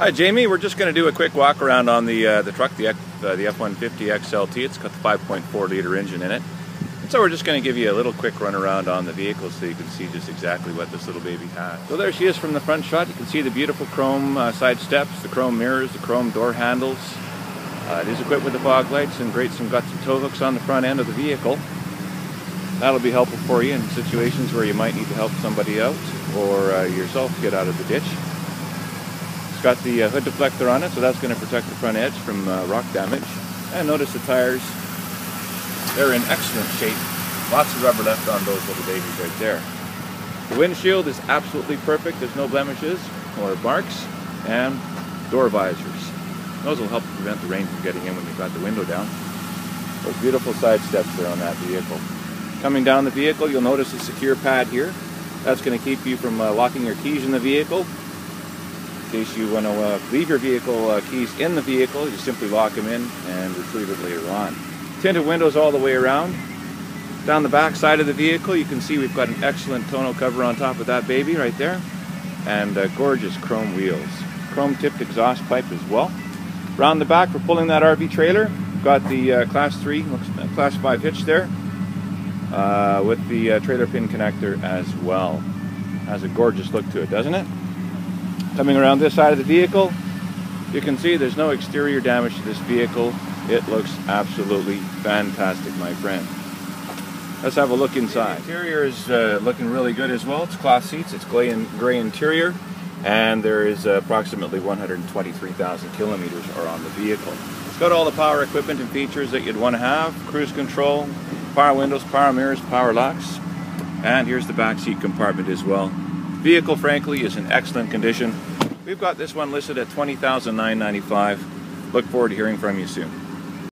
Hi Jamie, we're just going to do a quick walk around on the uh, the truck, the, uh, the F-150 XLT. It's got the 5.4 liter engine in it. And so we're just going to give you a little quick run around on the vehicle so you can see just exactly what this little baby has. So there she is from the front shot. You can see the beautiful chrome uh, side steps, the chrome mirrors, the chrome door handles. Uh, it is equipped with the fog lights and great some guts and tow hooks on the front end of the vehicle. That'll be helpful for you in situations where you might need to help somebody out or uh, yourself get out of the ditch. It's got the uh, hood deflector on it, so that's going to protect the front edge from uh, rock damage. And notice the tires, they're in excellent shape. Lots of rubber left on those little babies right there. The windshield is absolutely perfect. There's no blemishes or marks. And door visors. Those will help prevent the rain from getting in when you've got the window down. Those beautiful side steps there on that vehicle. Coming down the vehicle, you'll notice a secure pad here. That's going to keep you from uh, locking your keys in the vehicle case you want to uh, leave your vehicle uh, keys in the vehicle, you simply lock them in and retrieve it later on. Tinted windows all the way around. Down the back side of the vehicle, you can see we've got an excellent tonneau cover on top of that baby right there. And uh, gorgeous chrome wheels. Chrome tipped exhaust pipe as well. Around the back for pulling that RV trailer, we've got the uh, class 3, uh, class 5 hitch there. Uh, with the trailer pin connector as well. Has a gorgeous look to it, doesn't it? Coming around this side of the vehicle, you can see there's no exterior damage to this vehicle. It looks absolutely fantastic, my friend. Let's have a look inside. The interior is uh, looking really good as well. It's cloth seats, it's gray, in, gray interior, and there is uh, approximately 123,000 kilometers are on the vehicle. It's got all the power equipment and features that you'd want to have. Cruise control, power windows, power mirrors, power locks, and here's the back seat compartment as well. Vehicle, frankly, is in excellent condition. We've got this one listed at $20,995. Look forward to hearing from you soon.